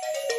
you